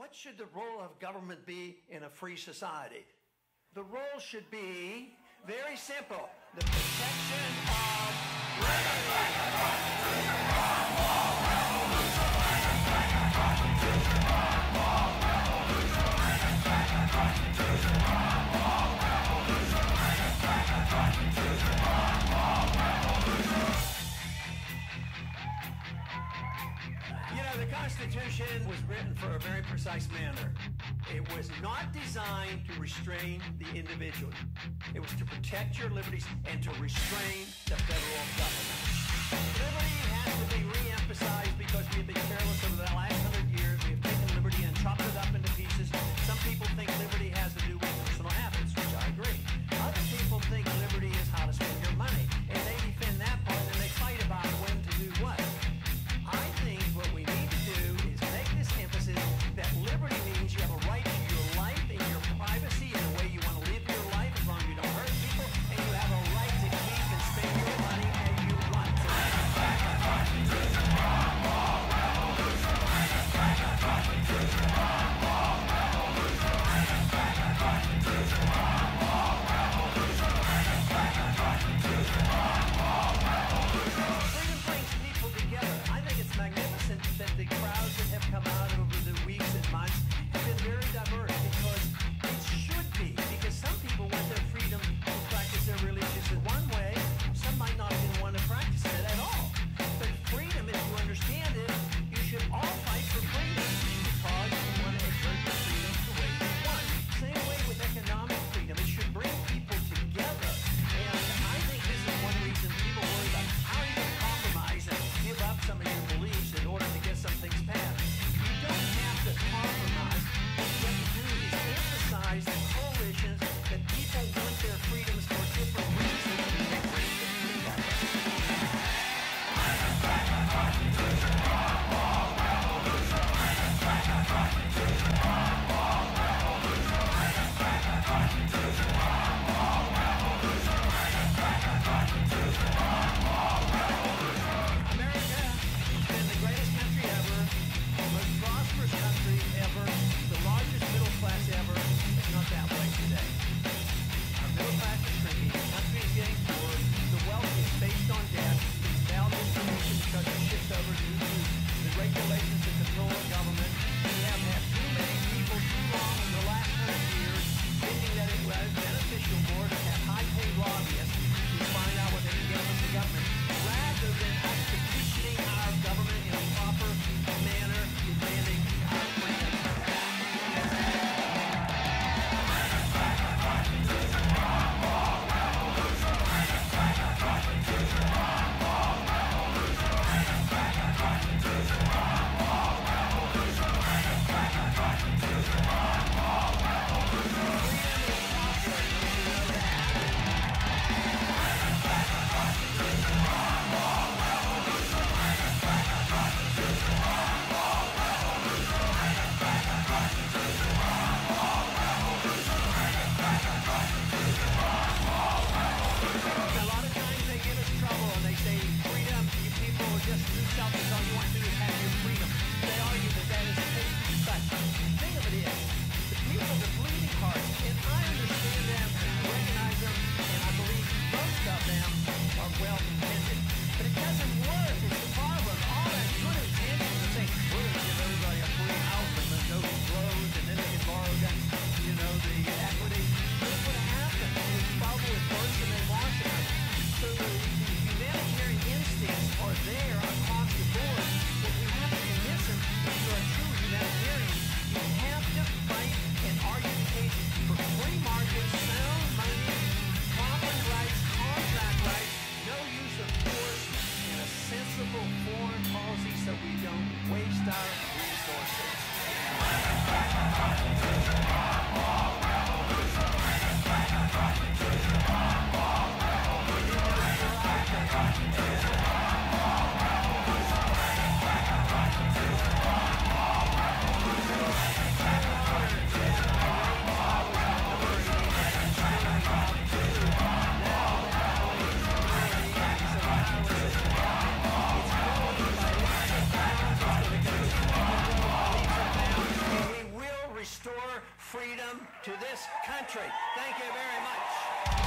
What should the role of government be in a free society? The role should be very simple the protection. Constitution was written for a very precise manner. It was not designed to restrain the individual. It was to protect your liberties and to restrain the federal government. freedom to this country. Thank you very much.